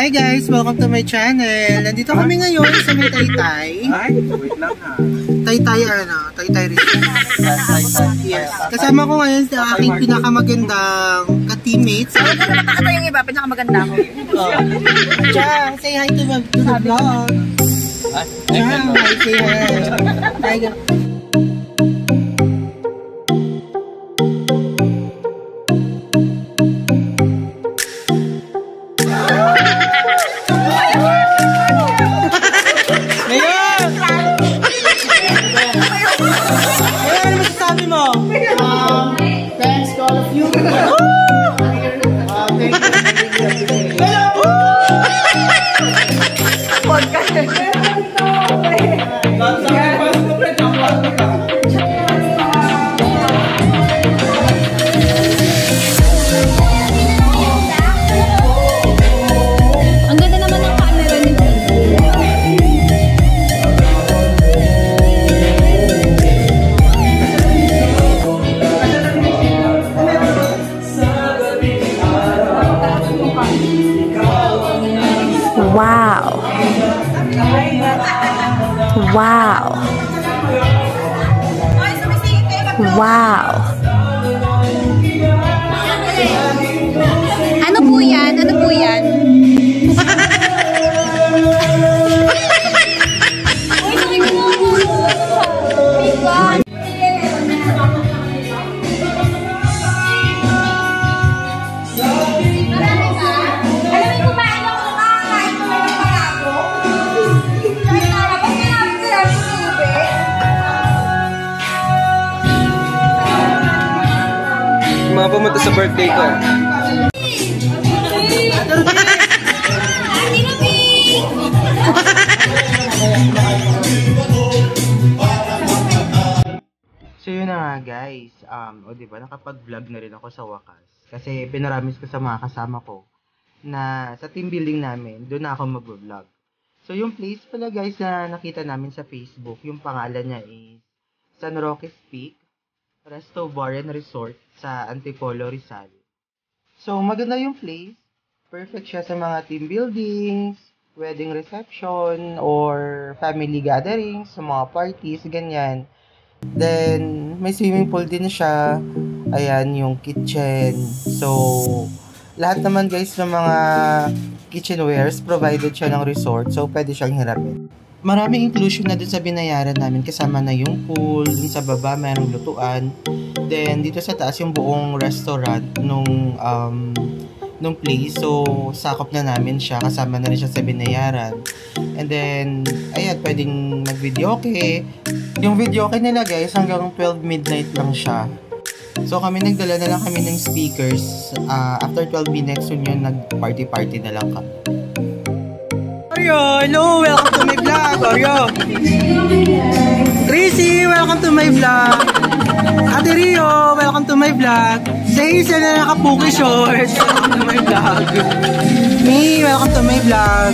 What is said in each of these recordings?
Hi guys! Welcome to my channel. Nandito kami ngayon sa may Taytay. Ay, wait lang ha. Taytay ano? Taytay Resort. Yes. Kasama ko ngayon sa aking pinakamagandang ka-teammates. Nakakata yung iba, pinakamaganda ko. Oh. Chang, say hi to, the vlog. Chang, hi, say hi. Hi, guys. Sa birthday ko. So yun na nga guys, um, o diba, nakapag-vlog na rin ako sa wakas. Kasi pinaramis ko sa mga kasama ko na sa team building namin, doon na ako mag-vlog. So yung place pala guys na nakita namin sa Facebook, yung pangalan niya is San Roque Peak Resto Bar and Resort sa Antipolo, Rizal. So maganda yung place. Perfect siya sa mga team buildings, wedding reception, or family gatherings, sa mga parties, ganyan. Then, may swimming pool din siya. Ayan, yung kitchen. So, lahat naman guys ng mga kitchenwares, provided siya ng resort. So, pwede siyang hiramin. Maraming inclusion na dun sa binayaran namin. Kasama na yung pool, dun sa baba mayroong lutuan. Then, dito sa taas yung buong restaurant nung um, nung place. So, sakop na namin siya. Kasama na rin siya sa binayaran. And then, ayan, pwedeng mag-video okay. Yung video okay nila guys, hanggang 12 midnight lang siya. So kami nagdala na lang kami ng speakers. Ah, after 12 minutes, yun yun, nag-party-party na lang kami. Oreo, hello! Welcome to my vlog! Oreo! Tracy, welcome to my vlog! Ate Rio, welcome to my vlog! Say isa na nakapuki shorts! Welcome to my vlog! Me, welcome to my vlog!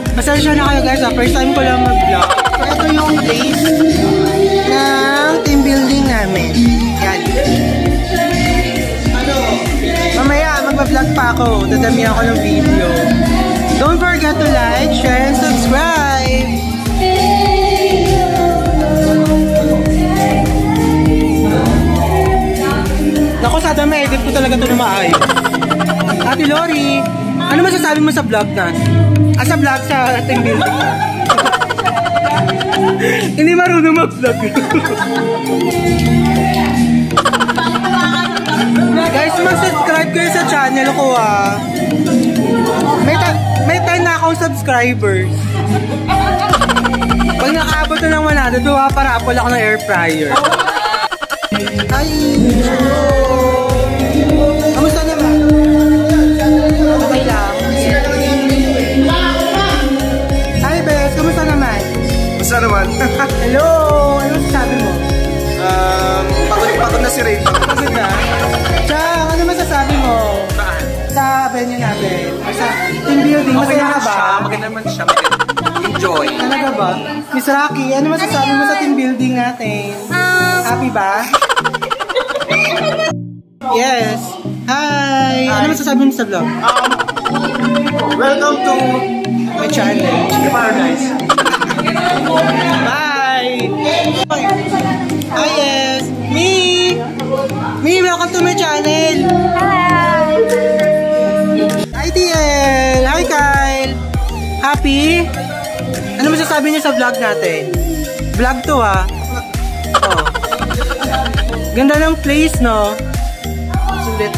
Wish! Pasensya na kayo guys, ah. first time ko lang mag-vlog. Place ng team building namin. Yan. Mamaya, magpa-vlog pa ako. Dadamihan ko ng video. Don't forget to like, share, and subscribe! Naku, sana ma-edit ko talaga ito na maayos. Ate Lori, ano masasabi mo sa vlog na? Ah, sa vlog sa ating building. Hindi marunong mag-vlog. Guys, mag-subscribe kayo sa channel ko ah. May, ta- may 10 na akong subscribers. Pag nakaabot na ng 100, duwaparapol ako ng air fryer. Hi! Kamusta Hello! Ano masasabi mo? um, pagod, pagod na si Ray. Pagod na? Chang, ano masasabi mo? Saan? Sa venue natin? Sa team building? Okay Masaya naman ka ba? siya. Maganda naman siya. Enjoy. ba? Miss Rocky, ano masasabi mo sa team building natin? Happy ba? yes. Hi! Ano masasabi mo sa vlog? Welcome to My channel. Paradise. Bye! Hi, yes! Me! Me, welcome to my channel! Hi, TL! Hi, Kyle! Happy? Ano masasabi niyo sa vlog natin? Vlog to, ha? Oh. Ganda ng place, no? Sulit.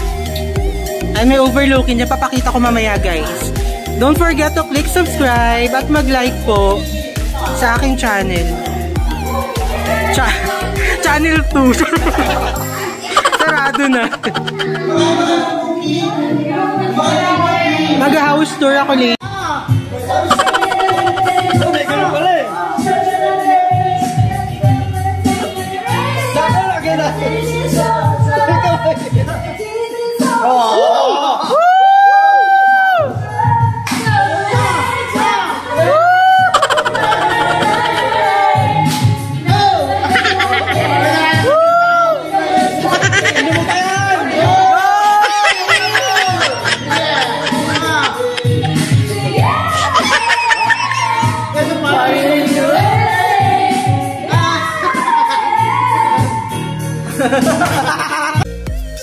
Ay, may overlooking niya. Papakita ko mamaya, guys. Don't forget to click subscribe at mag-like po sa aking channel. Cha channel 2. Sarado na. Mag-house tour ako later.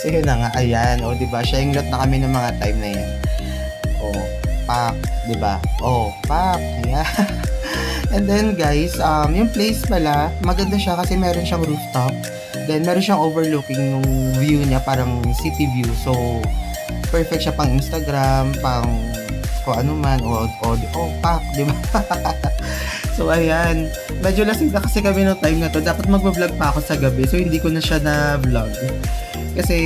So yun na nga, ayan, o, di ba? Sharing lot na kami ng mga time na yan. O, pak, di ba? O, pak, yeah. And then guys, um, yung place pala, maganda siya kasi meron siyang rooftop. Then meron siyang overlooking yung view niya, parang city view. So, perfect siya pang Instagram, pang kung ano man, o, o, o pak, di ba? so, ayan. Medyo lasing na kasi kami ng time na to. Dapat mag-vlog pa ako sa gabi. So, hindi ko na siya na-vlog. Kasi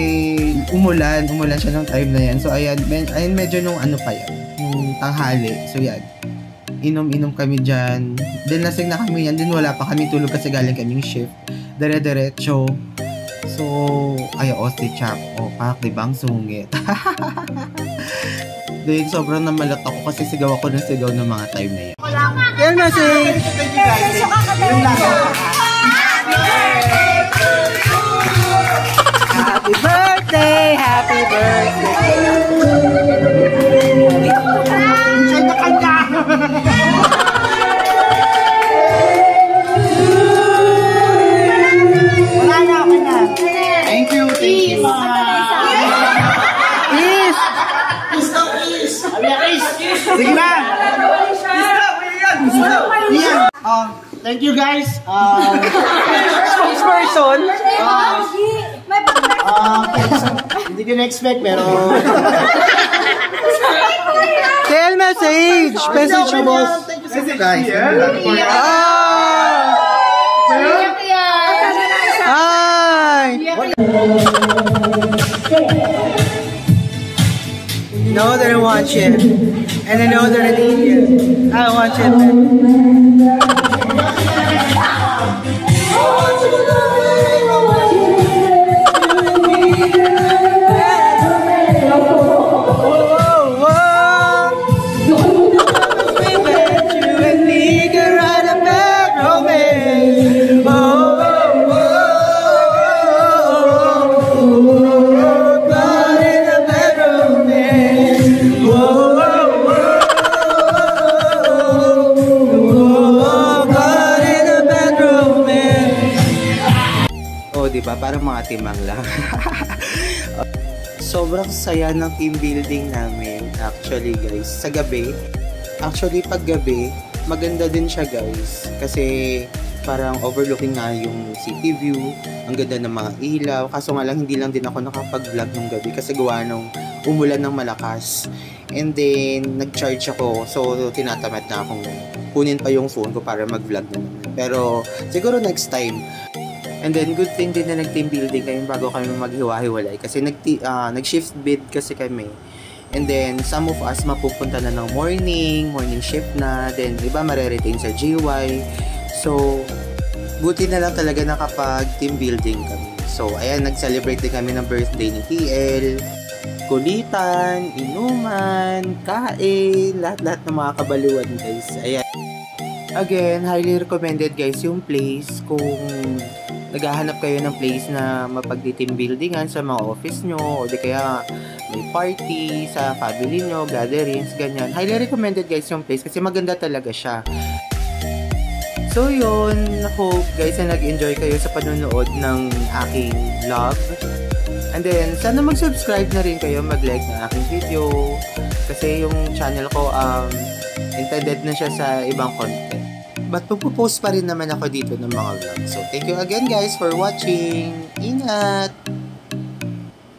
umulan, umulan siya ng time na yan. So ayan, med- ayan medyo nung ano pa yan, nung tanghali. So yan, inom-inom kami dyan. Then lasing na kami yan, din wala pa kami tulog kasi galing kaming shift. Dire-diretso. So, ay, o, si Chap. O, pak, di ba? Ang sungit. Then, sobrang namalat ako kasi sigaw ako ng sigaw ng mga time na yan. Yan na si... Happy Thank you, thank you. Please! Sige na! Iyan. Um, thank you guys. Uh, Spokesperson! uh, hindi ko na-expect pero Tell message! Message mo, boss! Thank you so much guys. Ah! Ay! No, they don't want you. And I know they're an idiot. I don't want Parang mga timang lang. sobrang saya ng team building namin actually guys. Sa gabi actually pag gabi maganda din siya guys. Kasi parang overlooking nga yung city view. Ang ganda ng mga ilaw. Kaso nga lang hindi lang din ako nakapag vlog nung gabi kasi gawa nung umulan ng malakas. And then nag-charge ako. So tinatamad na akong kunin pa yung phone ko para mag-vlog pero siguro next time And then, good thing din na nag-team building kami bago kami maghiwa-hiwalay. Kasi nag ah, nag-shift bid kasi kami. And then, some of us mapupunta na ng morning, morning shift na. Then, iba mareretain sa GY. So, buti na lang talaga nakapag team building kami. So, ayan, nag-celebrate din kami ng birthday ni TL. Kulitan, inuman, kain, lahat-lahat ng mga kabaluan guys. Ayan. Again, highly recommended guys yung place kung naghahanap kayo ng place na mapag-team buildingan sa mga office nyo o di kaya may party sa family nyo, gatherings, ganyan. Highly recommended guys yung place kasi maganda talaga siya. So yun, hope guys na nag-enjoy kayo sa panonood ng aking vlog. And then, sana mag-subscribe na rin kayo, mag-like ng aking video. Kasi yung channel ko, um, intended na siya sa ibang content. But pupupost pa rin naman ako dito ng mga vlog. So, thank you again guys for watching. Ingat!